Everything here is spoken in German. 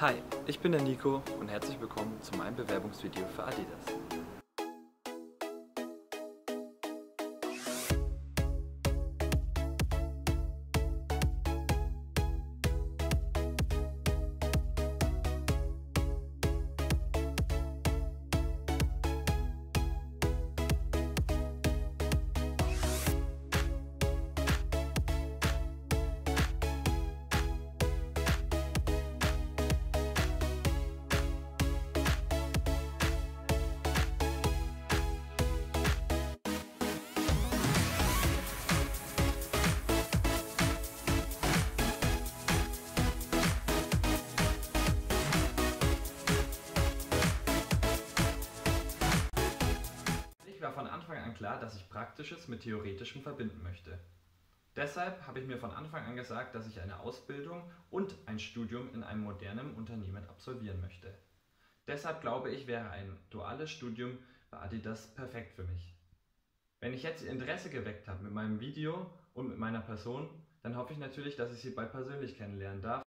Hi, ich bin der Nico und herzlich willkommen zu meinem Bewerbungsvideo für Adidas. Ich war von Anfang an klar, dass ich Praktisches mit Theoretischem verbinden möchte. Deshalb habe ich mir von Anfang an gesagt, dass ich eine Ausbildung und ein Studium in einem modernen Unternehmen absolvieren möchte. Deshalb glaube ich, wäre ein duales Studium bei Adidas perfekt für mich. Wenn ich jetzt Ihr Interesse geweckt habe mit meinem Video und mit meiner Person, dann hoffe ich natürlich, dass ich Sie bald persönlich kennenlernen darf.